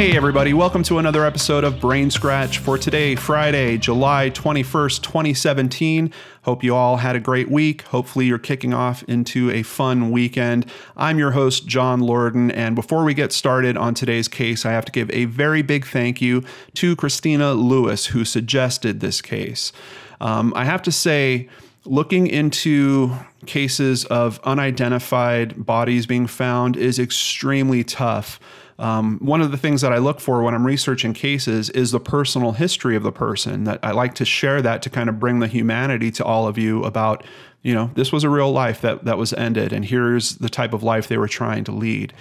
Hey, everybody, welcome to another episode of Brain Scratch for today, Friday, July 21st, 2017. Hope you all had a great week. Hopefully, you're kicking off into a fun weekend. I'm your host, John Lordan, and before we get started on today's case, I have to give a very big thank you to Christina Lewis, who suggested this case. Um, I have to say, looking into cases of unidentified bodies being found is extremely tough. Um, one of the things that I look for when I'm researching cases is the personal history of the person. That I like to share that to kind of bring the humanity to all of you about, you know, this was a real life that that was ended, and here's the type of life they were trying to lead.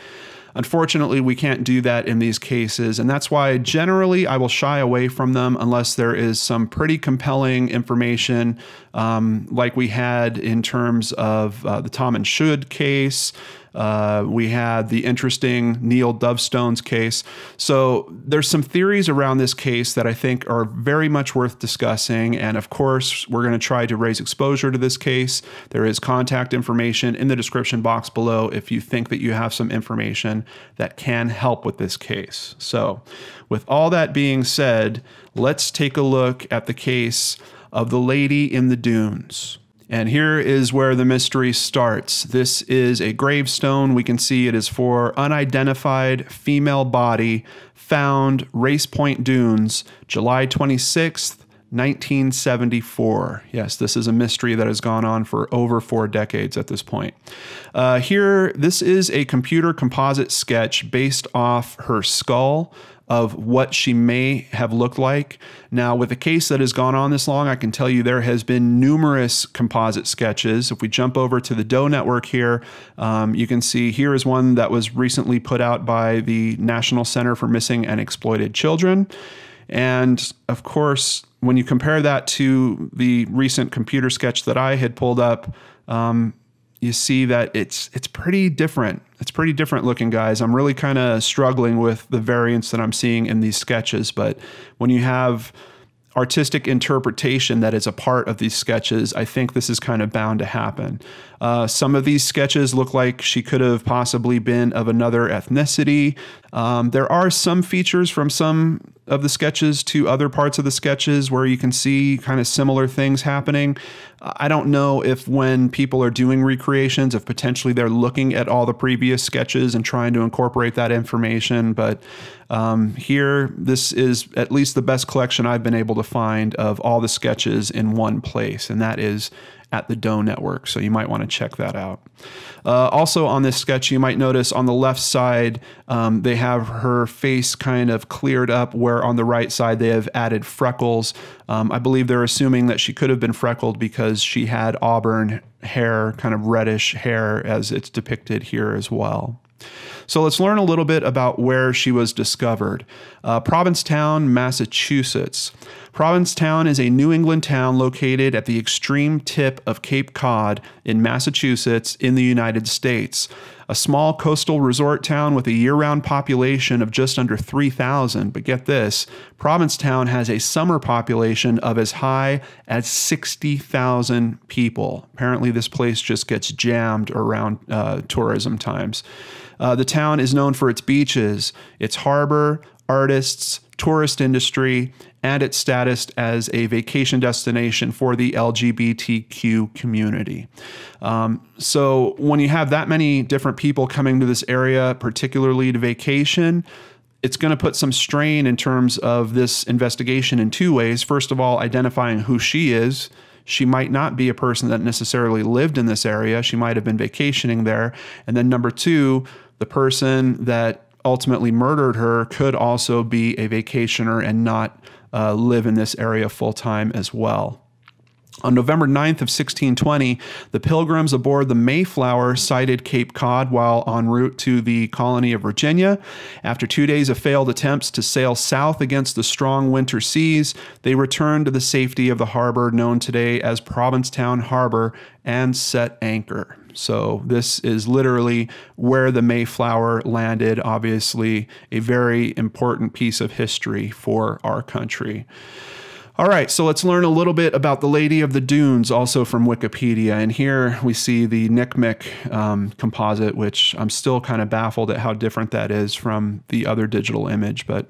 Unfortunately, we can't do that in these cases, and that's why generally I will shy away from them unless there is some pretty compelling information, um, like we had in terms of uh, the Tamam Shud case. Uh, we had the interesting Neil Dovestones case. So there's some theories around this case that I think are very much worth discussing. And of course, we're going to try to raise exposure to this case. There is contact information in the description box below if you think that you have some information that can help with this case. So, with all that being said, let's take a look at the case of the lady in the dunes. And here is where the mystery starts. This is a gravestone. We can see it is for unidentified female body found Race Point Dunes, July 26th, 1974. Yes, this is a mystery that has gone on for over four decades at this point. Uh, here, this is a computer composite sketch based off her skull of what she may have looked like. Now, with a case that has gone on this long, I can tell you there has been numerous composite sketches. If we jump over to the Doe Network here, um, you can see here is one that was recently put out by the National Center for Missing and Exploited Children. And of course, when you compare that to the recent computer sketch that I had pulled up, um, you see that it's it's pretty different. It's pretty different looking, guys. I'm really kind of struggling with the variance that I'm seeing in these sketches, but when you have artistic interpretation that is a part of these sketches, I think this is kind of bound to happen. Uh, some of these sketches look like she could have possibly been of another ethnicity. Um, there are some features from some of the sketches to other parts of the sketches where you can see kind of similar things happening. I don't know if when people are doing recreations, if potentially they're looking at all the previous sketches and trying to incorporate that information. But um, here, this is at least the best collection I've been able to find of all the sketches in one place, and that is at the Doe Network. So you might want to check that out. Uh, also on this sketch, you might notice on the left side, um, they have her face kind of cleared up, where on the right side, they have added freckles. Um, I believe they're assuming that she could have been freckled because she had auburn hair, kind of reddish hair, as it's depicted here as well. So let's learn a little bit about where she was discovered. Uh, Provincetown, Massachusetts. Provincetown is a New England town located at the extreme tip of Cape Cod in Massachusetts in the United States. A small coastal resort town with a year round population of just under 3,000. But get this Provincetown has a summer population of as high as 60,000 people. Apparently, this place just gets jammed around uh, tourism times. Uh, the town is known for its beaches, its harbor, artists, tourist industry, and its status as a vacation destination for the LGBTQ community. Um, so, when you have that many different people coming to this area, particularly to vacation, it's going to put some strain in terms of this investigation in two ways. First of all, identifying who she is she might not be a person that necessarily lived in this area. She might have been vacationing there. And then number two, the person that ultimately murdered her could also be a vacationer and not uh, live in this area full time as well. On November 9th of 1620, the pilgrims aboard the Mayflower sighted Cape Cod while en route to the colony of Virginia. After two days of failed attempts to sail south against the strong winter seas, they returned to the safety of the harbor known today as Provincetown Harbor and set anchor. So, this is literally where the Mayflower landed, obviously, a very important piece of history for our country. All right, so let's learn a little bit about the Lady of the Dunes, also from Wikipedia. And here we see the NCMEC um, composite, which I'm still kind of baffled at how different that is from the other digital image. But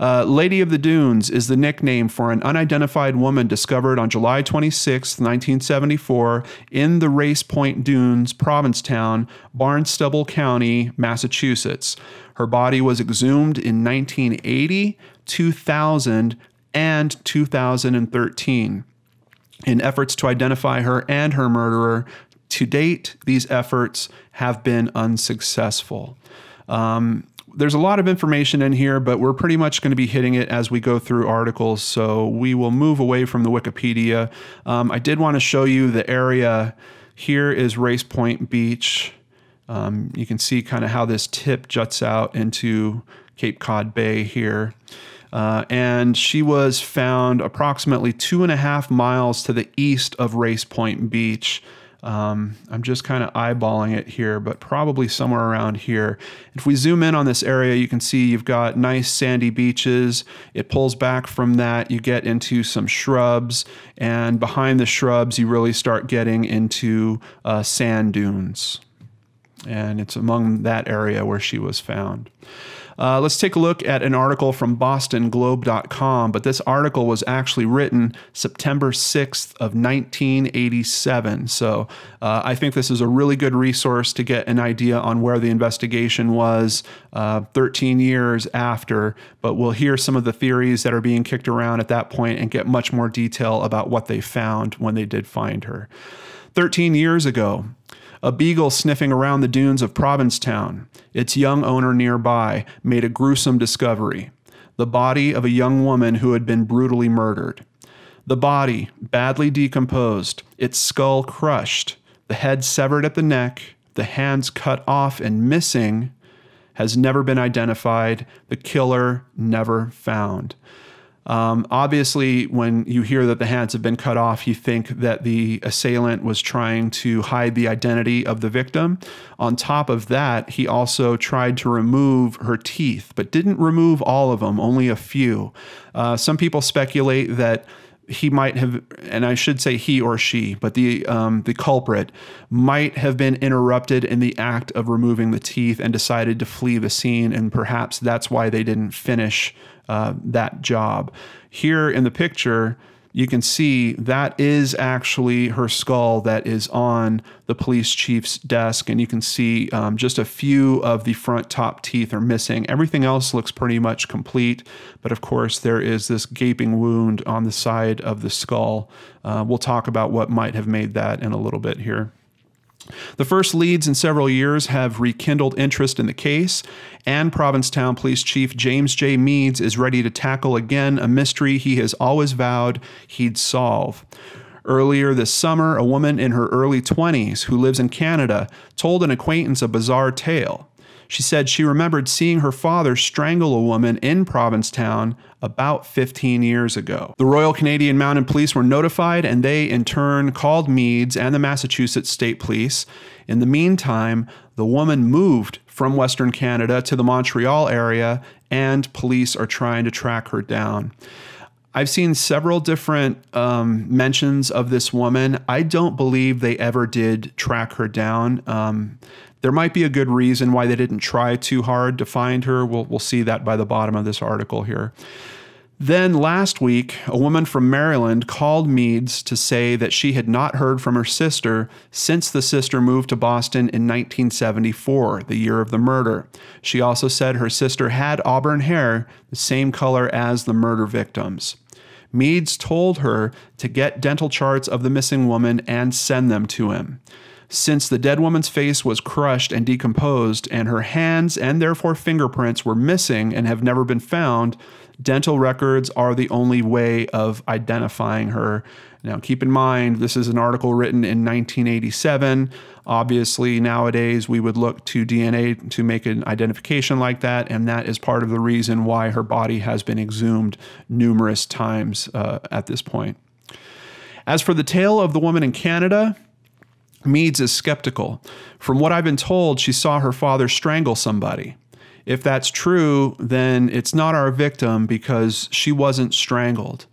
uh, Lady of the Dunes is the nickname for an unidentified woman discovered on July 26, 1974, in the Race Point Dunes, Provincetown, Barnstable County, Massachusetts. Her body was exhumed in 1980, 2000, and 2013 in efforts to identify her and her murderer. To date, these efforts have been unsuccessful. Um, there's a lot of information in here, but we're pretty much going to be hitting it as we go through articles. So we will move away from the Wikipedia. Um, I did want to show you the area. Here is Race Point Beach. Um, you can see kind of how this tip juts out into Cape Cod Bay here. Uh, and she was found approximately two and a half miles to the east of Race Point Beach. Um, I'm just kind of eyeballing it here, but probably somewhere around here. If we zoom in on this area, you can see you've got nice sandy beaches. It pulls back from that, you get into some shrubs, and behind the shrubs, you really start getting into uh, sand dunes. And it's among that area where she was found. Uh, let's take a look at an article from bostonglobe.com, but this article was actually written September 6th of 1987. So uh, I think this is a really good resource to get an idea on where the investigation was uh, 13 years after, but we'll hear some of the theories that are being kicked around at that point and get much more detail about what they found when they did find her. 13 years ago, a beagle sniffing around the dunes of Provincetown, its young owner nearby, made a gruesome discovery the body of a young woman who had been brutally murdered. The body, badly decomposed, its skull crushed, the head severed at the neck, the hands cut off and missing, has never been identified, the killer never found. Um, obviously, when you hear that the hands have been cut off, you think that the assailant was trying to hide the identity of the victim. On top of that, he also tried to remove her teeth, but didn't remove all of them, only a few. Uh, some people speculate that he might have, and I should say he or she, but the um, the culprit might have been interrupted in the act of removing the teeth and decided to flee the scene, and perhaps that's why they didn't finish uh, that job. Here in the picture, you can see that is actually her skull that is on the police chief's desk. And you can see um, just a few of the front top teeth are missing. Everything else looks pretty much complete. But of course, there is this gaping wound on the side of the skull. Uh, we'll talk about what might have made that in a little bit here. The first leads in several years have rekindled interest in the case, and Provincetown Police Chief James J. Meads is ready to tackle again a mystery he has always vowed he'd solve. Earlier this summer, a woman in her early 20s who lives in Canada told an acquaintance a bizarre tale. She said she remembered seeing her father strangle a woman in Provincetown about 15 years ago. The Royal Canadian Mounted Police were notified and they in turn called Meads and the Massachusetts State Police. In the meantime, the woman moved from Western Canada to the Montreal area and police are trying to track her down. I've seen several different um, mentions of this woman. I don't believe they ever did track her down. Um, there might be a good reason why they didn't try too hard to find her. We'll, we'll see that by the bottom of this article here. Then last week, a woman from Maryland called Meads to say that she had not heard from her sister since the sister moved to Boston in 1974, the year of the murder. She also said her sister had auburn hair, the same color as the murder victims. Meads told her to get dental charts of the missing woman and send them to him. Since the dead woman's face was crushed and decomposed, and her hands and therefore fingerprints were missing and have never been found, dental records are the only way of identifying her. Now, keep in mind, this is an article written in 1987. Obviously, nowadays we would look to DNA to make an identification like that, and that is part of the reason why her body has been exhumed numerous times uh, at this point. As for the tale of the woman in Canada, Meads is skeptical. From what I've been told, she saw her father strangle somebody. If that's true, then it's not our victim because she wasn't strangled.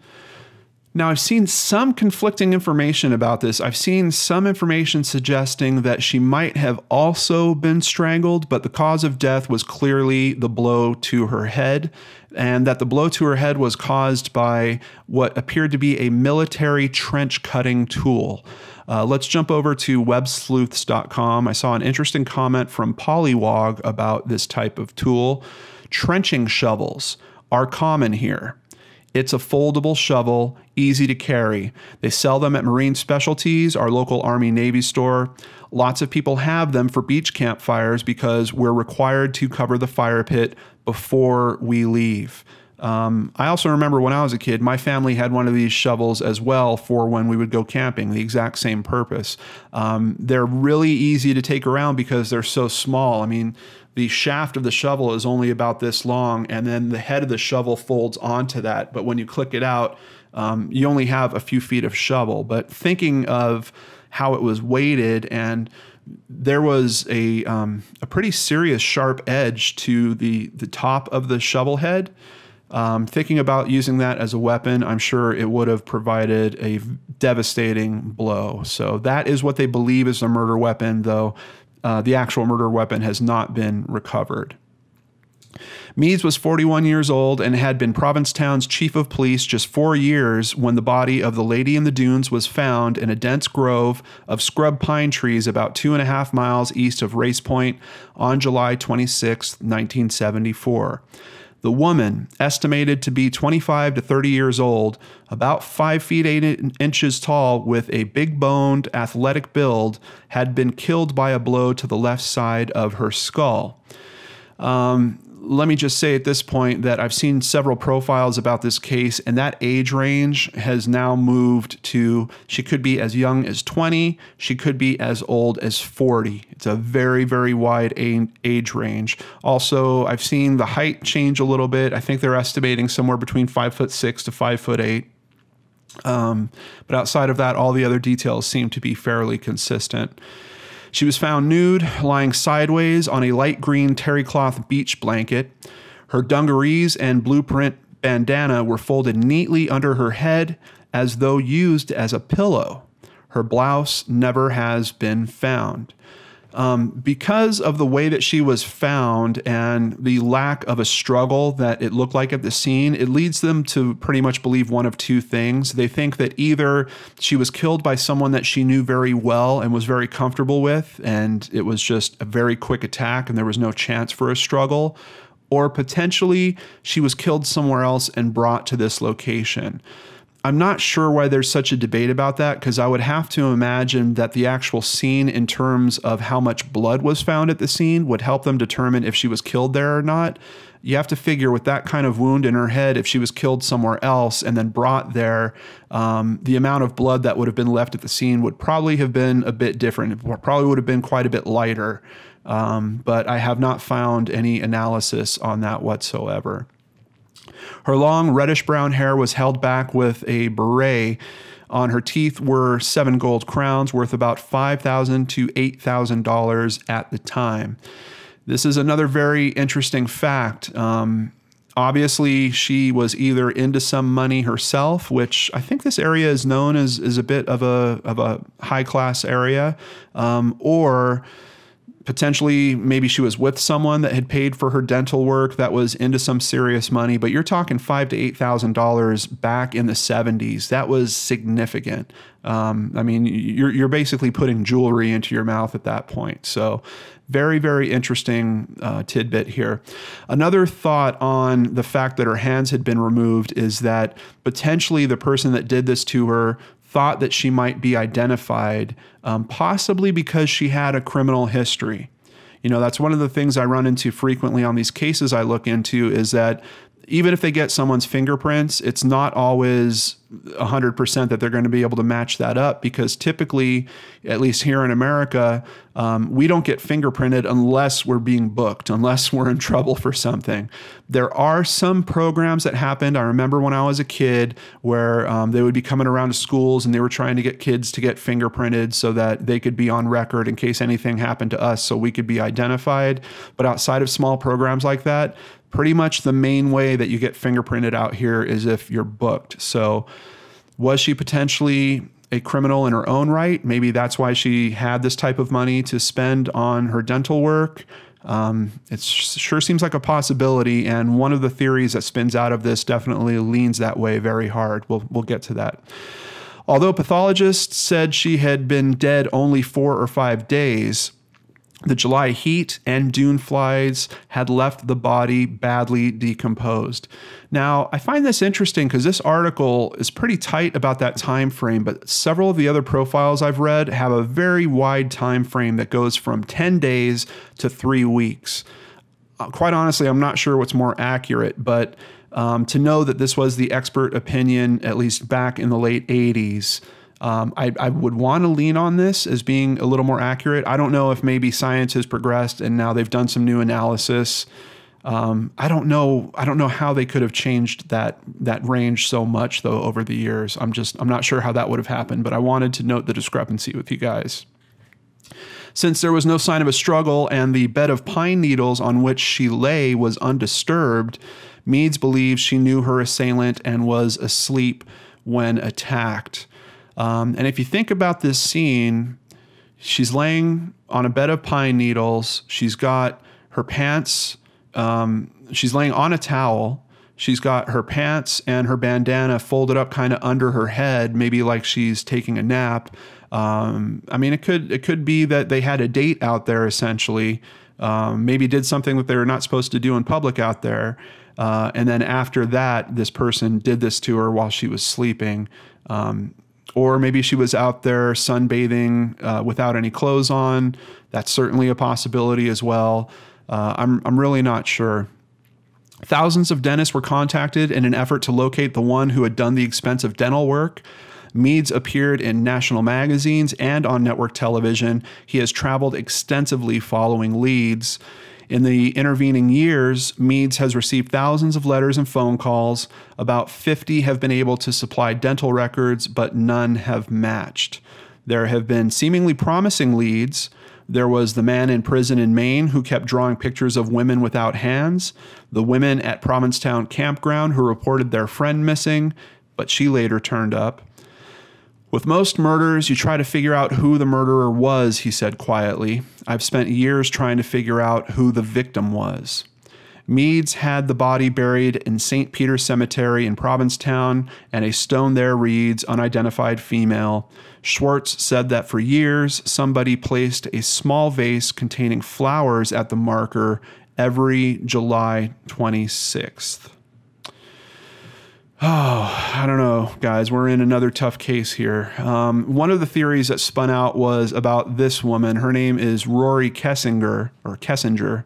Now, I've seen some conflicting information about this. I've seen some information suggesting that she might have also been strangled, but the cause of death was clearly the blow to her head, and that the blow to her head was caused by what appeared to be a military trench cutting tool. Uh, let's jump over to websleuths.com. I saw an interesting comment from Pollywog about this type of tool. Trenching shovels are common here. It's a foldable shovel, easy to carry. They sell them at Marine Specialties, our local Army Navy store. Lots of people have them for beach campfires because we're required to cover the fire pit before we leave. Um, I also remember when I was a kid, my family had one of these shovels as well for when we would go camping, the exact same purpose. Um, they're really easy to take around because they're so small. I mean, the shaft of the shovel is only about this long, and then the head of the shovel folds onto that. But when you click it out, um, you only have a few feet of shovel. But thinking of how it was weighted and there was a um, a pretty serious sharp edge to the the top of the shovel head. Um, thinking about using that as a weapon, I'm sure it would have provided a devastating blow. So that is what they believe is a murder weapon, though uh, the actual murder weapon has not been recovered. Meads was 41 years old and had been Provincetown's chief of police just four years when the body of the lady in the dunes was found in a dense grove of scrub pine trees about two and a half miles east of Race Point on July 26, 1974. The woman, estimated to be 25 to 30 years old, about 5 feet 8 inches tall, with a big boned, athletic build, had been killed by a blow to the left side of her skull. Um, let me just say at this point that I've seen several profiles about this case, and that age range has now moved to she could be as young as 20, she could be as old as 40. It's a very, very wide age range. Also, I've seen the height change a little bit. I think they're estimating somewhere between five foot six to five foot eight. Um, but outside of that, all the other details seem to be fairly consistent. She was found nude, lying sideways on a light green terry cloth beach blanket. Her dungarees and blueprint bandana were folded neatly under her head as though used as a pillow. Her blouse never has been found um, because of the way that she was found and the lack of a struggle that it looked like at the scene, it leads them to pretty much believe one of two things. They think that either she was killed by someone that she knew very well and was very comfortable with, and it was just a very quick attack and there was no chance for a struggle, or potentially she was killed somewhere else and brought to this location. I'm not sure why there's such a debate about that because I would have to imagine that the actual scene, in terms of how much blood was found at the scene, would help them determine if she was killed there or not. You have to figure with that kind of wound in her head, if she was killed somewhere else and then brought there, um, the amount of blood that would have been left at the scene would probably have been a bit different. It probably would have been quite a bit lighter. Um, but I have not found any analysis on that whatsoever. Her long reddish brown hair was held back with a beret. On her teeth were seven gold crowns worth about 5,000 to $8,000 at the time. This is another very interesting fact. Um, obviously, she was either into some money herself, which I think this area is known as, as a bit of a, of a high class area, um, or potentially maybe she was with someone that had paid for her dental work that was into some serious money but you're talking five to eight thousand dollars back in the 70s that was significant. Um, i mean you're, you're basically putting jewelry into your mouth at that point. So very very interesting uh, tidbit here. Another thought on the fact that her hands had been removed is that potentially the person that did this to her thought that she might be identified, um, possibly because she had a criminal history. You know, that's one of the things I run into frequently on these cases I look into is that even if they get someone's fingerprints, it's not always 100% that they're going to be able to match that up because typically, at least here in America, um, we don't get fingerprinted unless we're being booked, unless we're in trouble for something. There are some programs that happened. I remember when I was a kid where um, they would be coming around to schools and they were trying to get kids to get fingerprinted so that they could be on record in case anything happened to us so we could be identified. But outside of small programs like that, pretty much the main way that you get fingerprinted out here is if you're booked. So Was she potentially a criminal in her own right? Maybe that's why she had this type of money to spend on her dental work. Um, it sure seems like a possibility, and one of the theories that spins out of this definitely leans that way very hard. We'll we'll get to that. Although pathologists said she had been dead only four or five days, the July heat and dune flies had left the body badly decomposed. Now, I find this interesting because this article is pretty tight about that time frame, but several of the other profiles I've read have a very wide time frame that goes from 10 days to 3 weeks. Uh, quite honestly, I'm not sure what's more accurate, but um, to know that this was the expert opinion, at least back in the late 80s, um, I, I, would want to lean on this as being a little more accurate. I don't know if maybe science has progressed and now they've done some new analysis. Um, I don't know. I don't know how they could have changed that that range so much though over the years. I'm just I'm not sure how that would have happened. But I wanted to note the discrepancy with you guys. Since there was no sign of a struggle and the bed of pine needles on which she lay was undisturbed, Meads believes she knew her assailant and was asleep when attacked. Um, and if you think about this scene, she's laying on a bed of pine needles. She's got her pants, um, she's laying on a towel. She's got her pants and her bandana folded up kind of under her head, maybe like she's taking a nap. Um, I mean, it could it could be that they had a date out there essentially. Um, maybe did something that they were not supposed to do in public out there. Uh, and then after that, this person did this to her while she was sleeping. Um, or maybe she was out there sunbathing uh, without any clothes on. That's certainly a possibility as well. Uh, I'm, I'm really not sure. Thousands of dentists were contacted in an effort to locate the one who had done the expensive dental work. Meads appeared in national magazines and on network television. He has traveled extensively following leads. In the intervening years, Meads has received thousands of letters and phone calls. About 50 have been able to supply dental records, but none have matched. There have been seemingly promising leads. There was the man in prison in Maine who kept drawing pictures of women without hands, the women at Provincetown campground who reported their friend missing, but she later turned up. With most murders, you try to figure out who the murderer was, he said quietly. I've spent years trying to figure out who the victim was. Meads had the body buried in St. Peter's Cemetery in Provincetown, and a stone there reads unidentified female. Schwartz said that for years, somebody placed a small vase containing flowers at the marker every July 26th. Oh, I don't know, guys. We're in another tough case here. Um, one of the theories that spun out was about this woman. Her name is Rory Kessinger or Kessinger.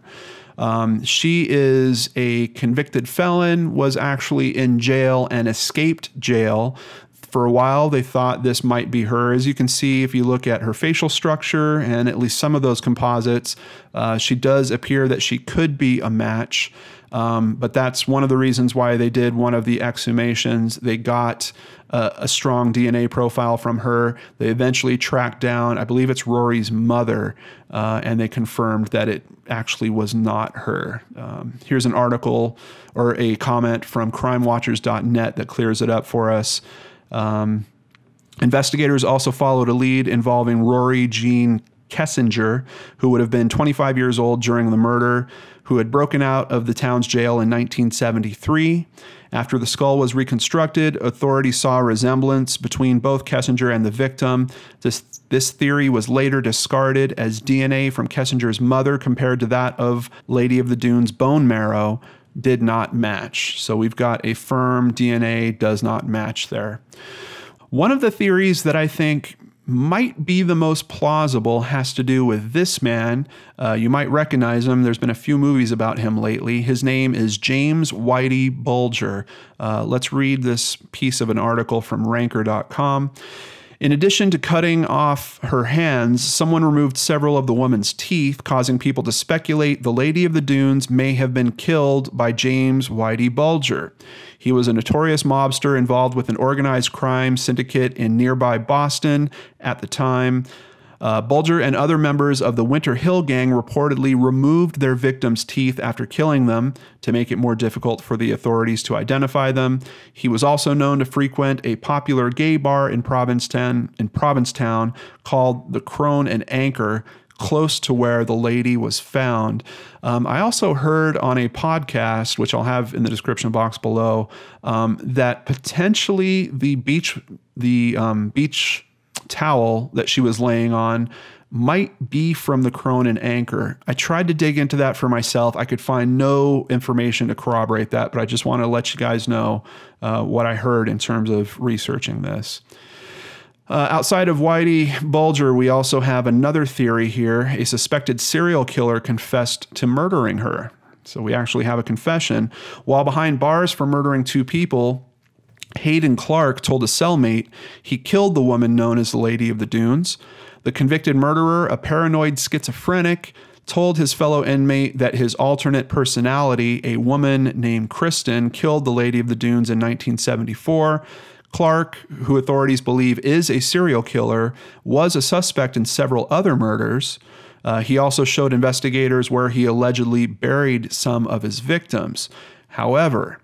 Um, she is a convicted felon, was actually in jail and escaped jail. For a while, they thought this might be her. As you can see, if you look at her facial structure and at least some of those composites, uh, she does appear that she could be a match. Um, but that's one of the reasons why they did one of the exhumations. They got uh, a strong DNA profile from her. They eventually tracked down, I believe it's Rory's mother, uh, and they confirmed that it actually was not her. Um, here's an article or a comment from crimewatchers.net that clears it up for us. Um, investigators also followed a lead involving Rory Gene Kesinger, who would have been 25 years old during the murder who had broken out of the town's jail in 1973. After the skull was reconstructed, authorities saw a resemblance between both Kesinger and the victim. This, this theory was later discarded as DNA from Kesinger's mother compared to that of Lady of the Dunes bone marrow did not match. So we've got a firm DNA does not match there. One of the theories that I think might be the most plausible has to do with this man. Uh, you might recognize him. There's been a few movies about him lately. His name is James Whitey Bulger. Uh, let's read this piece of an article from ranker.com. In addition to cutting off her hands, someone removed several of the woman's teeth, causing people to speculate the Lady of the Dunes may have been killed by James Whitey Bulger. He was a notorious mobster involved with an organized crime syndicate in nearby Boston at the time. Uh, Bulger and other members of the Winter Hill Gang reportedly removed their victims' teeth after killing them to make it more difficult for the authorities to identify them. He was also known to frequent a popular gay bar in Provincetown, in Provincetown called the Crown and Anchor, close to where the lady was found. Um, I also heard on a podcast, which I'll have in the description box below, um, that potentially the beach, the um, beach towel that she was laying on might be from the Crown and Anchor. I tried to dig into that for myself. I could find no information to corroborate that, but I just want to let you guys know uh, what I heard in terms of researching this. Uh, outside of Whitey Bulger, we also have another theory here. A suspected serial killer confessed to murdering her. So we actually have a confession. While behind bars for murdering two people, Hadden Clark told a cellmate he killed the woman known as the Lady of the Dunes. The convicted murderer, a paranoid schizophrenic, told his fellow inmate that his alternate personality, a woman named Kristen, killed the Lady of the Dunes in 1974. Clark, who authorities believe is a serial killer, was a suspect in several other murders. Uh, he also showed investigators where he allegedly buried some of his victims. However,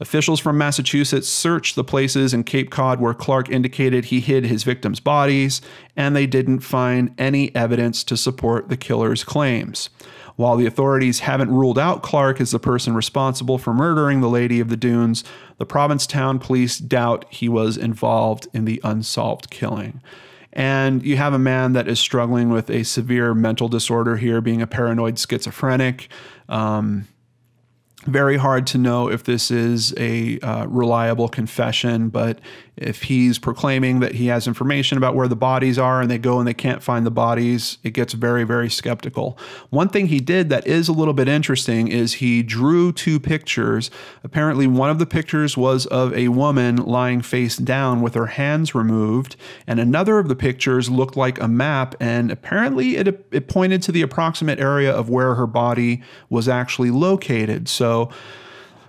Officials from Massachusetts searched the places in Cape Cod where Clark indicated he hid his victims' bodies, and they didn't find any evidence to support the killer's claims. While the authorities haven't ruled out Clark as the person responsible for murdering the Lady of the Dunes, the Provincetown police doubt he was involved in the unsolved killing. And you have a man that is struggling with a severe mental disorder here, being a paranoid schizophrenic. Um, very hard to know if this is a uh, reliable confession, but if he's proclaiming that he has information about where the bodies are and they go and they can't find the bodies, it gets very, very skeptical. One thing he did that is a little bit interesting is he drew two pictures. Apparently, one of the pictures was of a woman lying face down with her hands removed, and another of the pictures looked like a map, and apparently it, it pointed to the approximate area of where her body was actually located. So,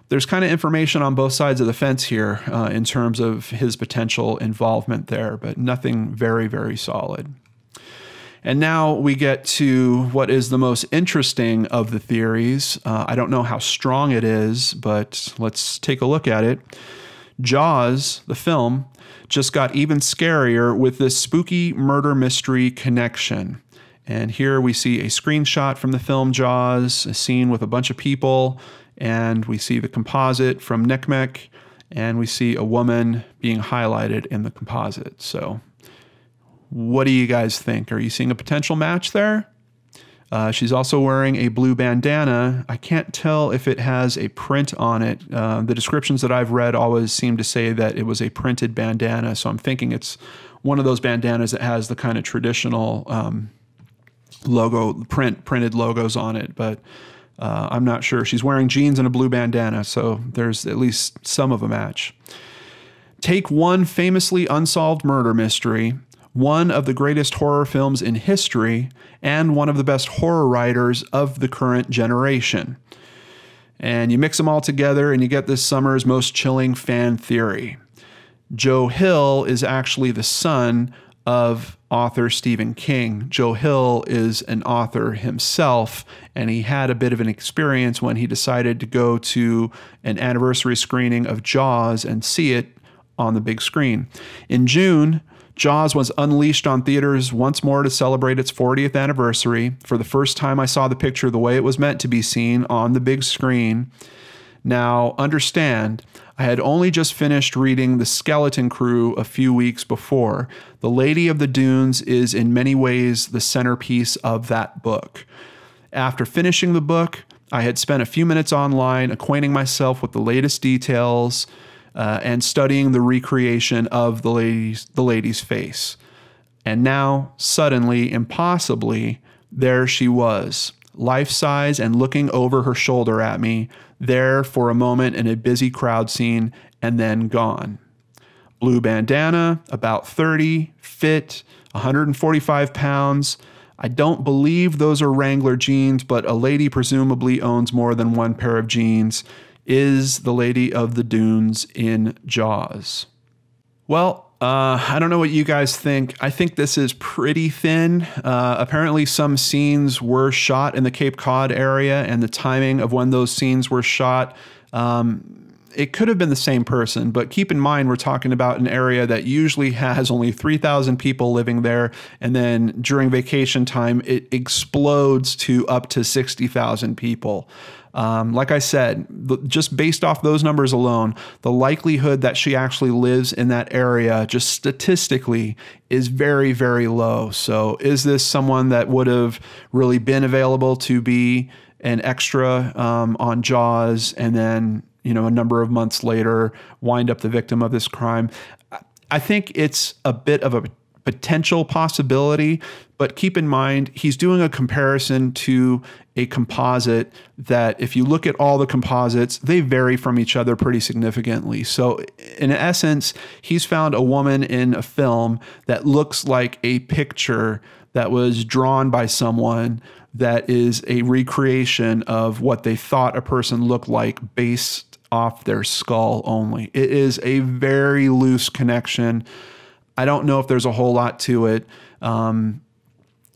there's kind of information on both sides of the fence here uh, in terms of his potential involvement there, but nothing very, very solid. And now we get to what is the most interesting of the theories. Uh, I don't know how strong it is, but let's take a look at it. Jaws, the film, just got even scarier with this spooky murder mystery connection. And here we see a screenshot from the film Jaws, a scene with a bunch of people and we see the composite from NCMEC, and we see a woman being highlighted in the composite. So, what do you guys think? Are you seeing a potential match there? Uh, she's also wearing a blue bandana. I can't tell if it has a print on it. Uh, the descriptions that I've read always seem to say that it was a printed bandana, so I'm thinking it's one of those bandanas that has the kind of traditional um, logo print printed logos on it. But uh, I'm not sure. She's wearing jeans and a blue bandana, so there's at least some of a match. Take one famously unsolved murder mystery, one of the greatest horror films in history, and one of the best horror writers of the current generation. And you mix them all together and you get this summer's most chilling fan theory. Joe Hill is actually the son of author Stephen King. Joe Hill is an author himself, and he had a bit of an experience when he decided to go to an anniversary screening of Jaws and see it on the big screen. In June, Jaws was unleashed on theaters once more to celebrate its 40th anniversary. For the first time, I saw the picture the way it was meant to be seen on the big screen. Now, understand, I had only just finished reading The Skeleton Crew a few weeks before. The Lady of the Dunes is in many ways the centerpiece of that book. After finishing the book, I had spent a few minutes online acquainting myself with the latest details uh, and studying the recreation of the lady's, the lady's face. And now, suddenly, impossibly, there she was, life size and looking over her shoulder at me, there for a moment in a busy crowd scene, and then gone. Blue bandana, about 30, fit, 145 pounds. I don't believe those are Wrangler jeans, but a lady presumably owns more than one pair of jeans. Is the Lady of the Dunes in Jaws? Well, Uh, I don't know what you guys think. I think this is pretty thin. Uh, apparently, some scenes were shot in the Cape Cod area, and the timing of when those scenes were shot. Um, it could have been the same person, but keep in mind we're talking about an area that usually has only 3,000 people living there. And then during vacation time, it explodes to up to 60,000 people. Um, like I said, just based off those numbers alone, the likelihood that she actually lives in that area, just statistically, is very, very low. So, is this someone that would have really been available to be an extra um, on Jaws and then, you know, a number of months later wind up the victim of this crime? I think it's a bit of a potential possibility, but keep in mind he's doing a comparison to a composite that if you look at all the composites, they vary from each other pretty significantly. So in essence, he's found a woman in a film that looks like a picture that was drawn by someone that is a recreation of what they thought a person looked like based off their skull only. It is a very loose connection I don't know if there's a whole lot to it. Um,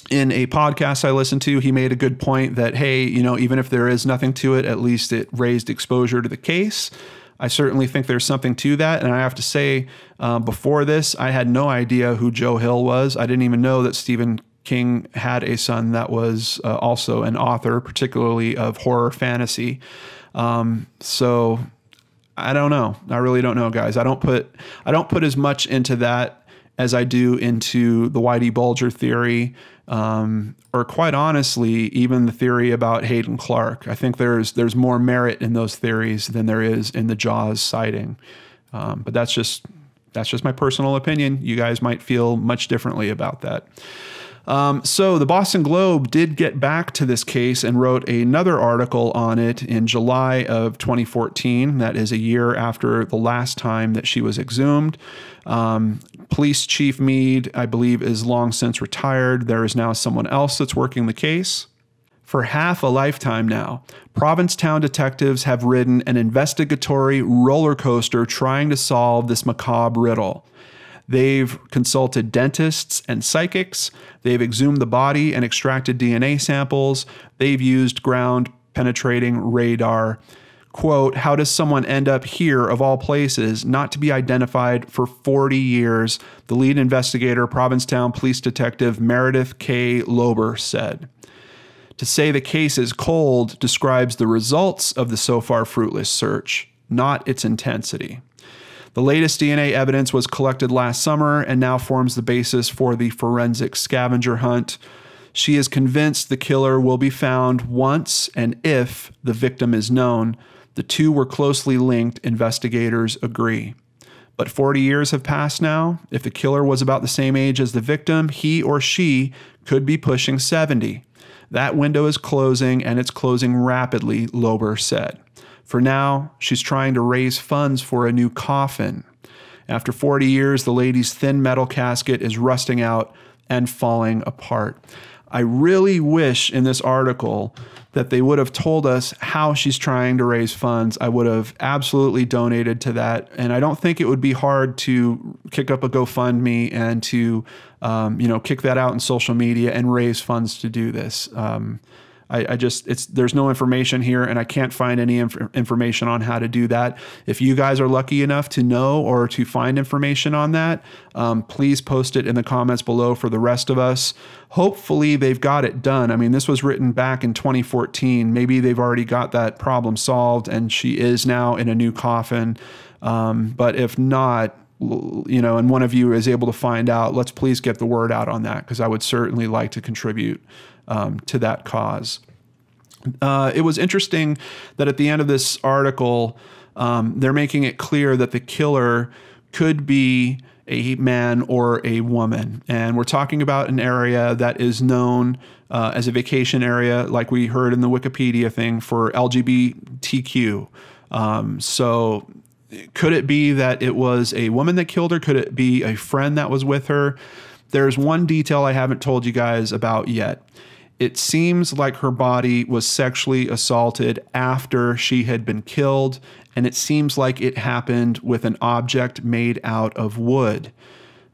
in a podcast I listened to, he made a good point that, hey, you know, even if there is nothing to it, at least it raised exposure to the case. I certainly think there's something to that. And I have to say, uh, before this, I had no idea who Joe Hill was. I didn't even know that Stephen King had a son that was uh, also an author, particularly of horror fantasy. Um, so I don't know. I really don't know, guys. I don't put I don't put as much into that as I do into the Whitey Bulger theory, um, or quite honestly, even the theory about Hadden Clark. I think there's there's more merit in those theories than there is in the Jaws sighting. Um, but that's just that's just my personal opinion. You guys might feel much differently about that. Um, so the Boston Globe did get back to this case and wrote another article on it in July of 2014. That is a year after the last time that she was exhumed. Um, Police Chief Mead, I believe, is long since retired. There is now someone else that's working the case. For half a lifetime now, Provincetown detectives have ridden an investigatory roller coaster trying to solve this macabre riddle. They've consulted dentists and psychics. They've exhumed the body and extracted DNA samples. They've used ground penetrating radar. Quote, how does someone end up here of all places, not to be identified for 40 years? The lead investigator, Provincetown Police Detective Meredith K. Lobur, said. To say the case is cold describes the results of the so far fruitless search, not its intensity. The latest DNA evidence was collected last summer and now forms the basis for the forensic scavenger hunt. She is convinced the killer will be found once and if the victim is known. The two were closely linked, investigators agree. But 40 years have passed now. If the killer was about the same age as the victim, he or she could be pushing 70. That window is closing and it's closing rapidly, Lobur said. For now, she's trying to raise funds for a new coffin. After 40 years, the lady's thin metal casket is rusting out and falling apart. I really wish in this article that they would have told us how she's trying to raise funds. I would have absolutely donated to that, and I don't think it would be hard to kick up a GoFundMe and to, um, you know, kick that out in social media and raise funds to do this. Um, I, I, just it's there's no information here, and I can't find any inf- information on how to do that. If you guys are lucky enough to know or to find information on that, um, please post it in the comments below for the rest of us. Hopefully, they've got it done. I mean, this was written back in 2014. Maybe they've already got that problem solved, and she is now in a new coffin. Um, but if not, you know, and one of you is able to find out, let's please get the word out on that because I would certainly like to contribute um, to that cause. Uh, it was interesting that at the end of this article, um, they're making it clear that the killer could be a man or a woman. And we're talking about an area that is known uh, as a vacation area, like we heard in the Wikipedia thing, for LGBTQ. Um, so could it be that it was a woman that killed her? Could it be a friend that was with her? There's one detail I haven't told you guys about yet it seems like her body was sexually assaulted after she had been killed, and it seems like it happened with an object made out of wood.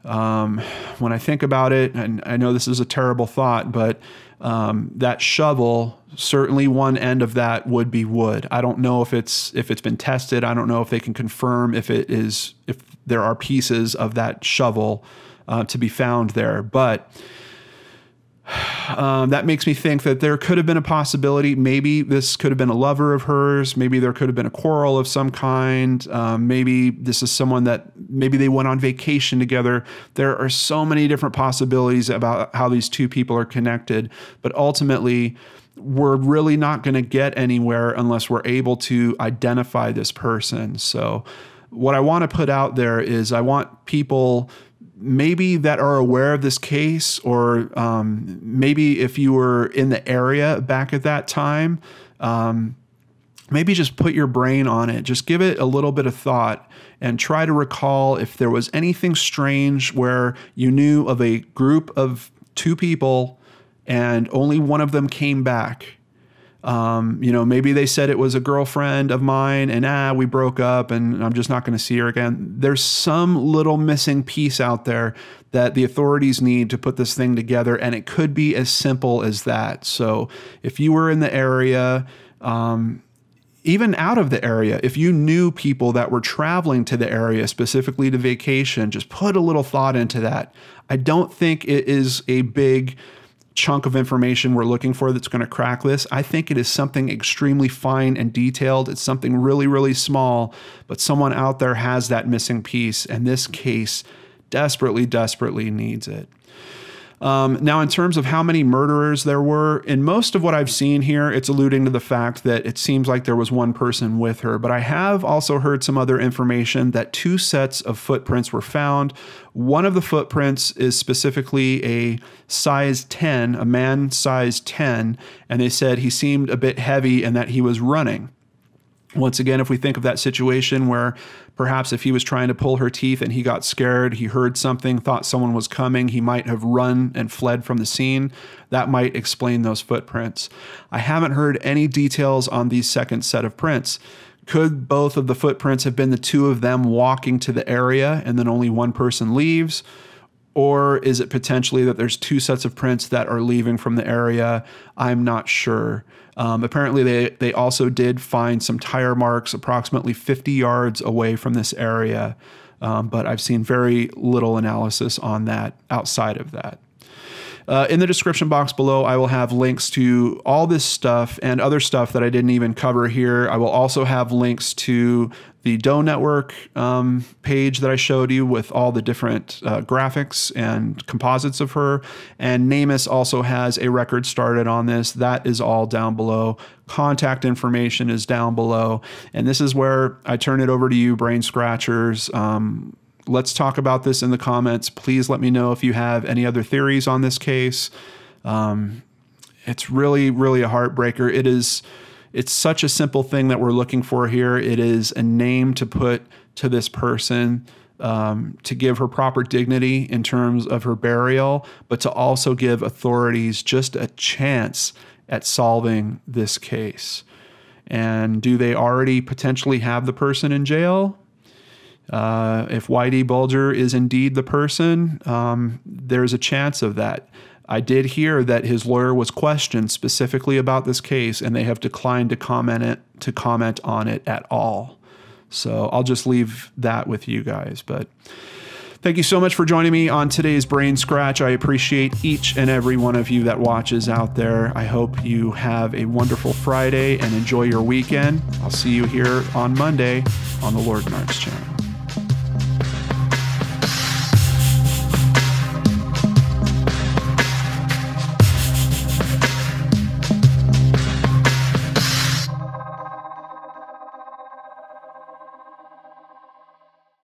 Um, when I think about it, and I know this is a terrible thought, but um, that shovel, certainly one end of that would be wood. I don't know if it's if it's been tested. I don't know if they can confirm if it is if there are pieces of that shovel uh, to be found there, but um, that makes me think that there could have been a possibility. Maybe this could have been a lover of hers. Maybe there could have been a quarrel of some kind. Um, maybe this is someone that maybe they went on vacation together. There are so many different possibilities about how these two people are connected. But ultimately, we're really not going to get anywhere unless we're able to identify this person. So, what I want to put out there is I want people maybe that are aware of this case, or um, maybe if you were in the area back at that time, um, maybe just put your brain on it. Just give it a little bit of thought and try to recall if there was anything strange where you knew of a group of two people and only one of them came back um, you know, maybe they said it was a girlfriend of mine and ah, we broke up and I'm just not going to see her again. There's some little missing piece out there that the authorities need to put this thing together, and it could be as simple as that. So if you were in the area, um, even out of the area, if you knew people that were traveling to the area specifically to vacation, just put a little thought into that. I don't think it is a big chunk of information we're looking for that's going to crack this. I think it is something extremely fine and detailed. It's something really, really small, but someone out there has that missing piece, and this case desperately, desperately needs it. Um, now, in terms of how many murderers there were, in most of what I've seen here, it's alluding to the fact that it seems like there was one person with her. But I have also heard some other information that two sets of footprints were found. One of the footprints is specifically a size 10, a man size 10, and they said he seemed a bit heavy and that he was running. Once again, if we think of that situation where perhaps if he was trying to pull her teeth and he got scared, he heard something, thought someone was coming, he might have run and fled from the scene. That might explain those footprints. I haven't heard any details on these second set of prints. Could both of the footprints have been the two of them walking to the area and then only one person leaves? Or is it potentially that there's two sets of prints that are leaving from the area? I'm not sure. Um, apparently, they, they also did find some tire marks approximately 50 yards away from this area, um, but I've seen very little analysis on that outside of that. Uh, in the description box below, I will have links to all this stuff and other stuff that I didn't even cover here. I will also have links to the Doe Network um, page that I showed you with all the different uh, graphics and composites of her. And NamUs also has a record started on this. That is all down below. Contact information is down below. And this is where I turn it over to you, brain scratchers. Um, let's talk about this in the comments. Please let me know if you have any other theories on this case. Um, it's really, really a heartbreaker. It is. It's such a simple thing that we're looking for here. It is a name to put to this person. Um, to give her proper dignity in terms of her burial, but to also give authorities just a chance at solving this case. And do they already potentially have the person in jail? Uh, if Whitey Bulger is indeed the person, um, there's a chance of that. I did hear that his lawyer was questioned specifically about this case, and they have declined to comment it to comment on it at all. So I'll just leave that with you guys. But thank you so much for joining me on today's Brain Scratch. I appreciate each and every one of you that watches out there. I hope you have a wonderful Friday and enjoy your weekend. I'll see you here on Monday on the LordanARTS channel.